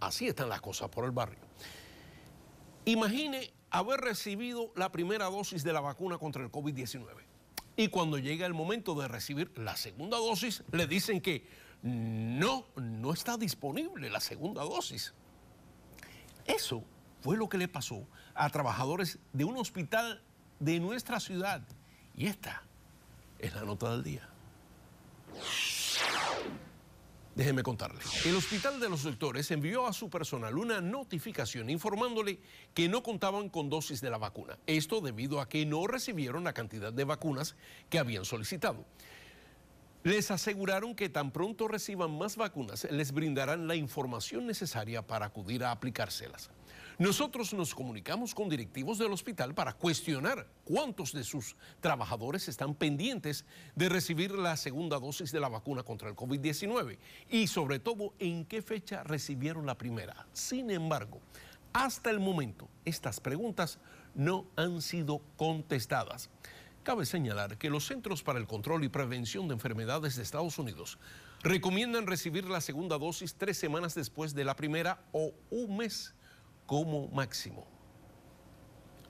Así están las cosas por el barrio. Imagine haber recibido la primera dosis de la vacuna contra el COVID-19 y cuando llega el momento de recibir la segunda dosis le dicen que no, no está disponible la segunda dosis. Eso fue lo que le pasó a trabajadores de un hospital de nuestra ciudad. Y esta es la nota del día. Déjenme contarle. El Hospital de los Doctores envió a su personal una notificación informándole que no contaban con dosis de la vacuna. Esto debido a que no recibieron la cantidad de vacunas que habían solicitado. Les aseguraron que tan pronto reciban más vacunas, les brindarán la información necesaria para acudir a aplicárselas. Nosotros nos comunicamos con directivos del hospital para cuestionar cuántos de sus trabajadores están pendientes de recibir la segunda dosis de la vacuna contra el COVID-19 y sobre todo en qué fecha recibieron la primera. Sin embargo, hasta el momento estas preguntas no han sido contestadas. Cabe señalar que los Centros para el Control y Prevención de Enfermedades de Estados Unidos recomiendan recibir la segunda dosis tres semanas después de la primera o un mes como máximo.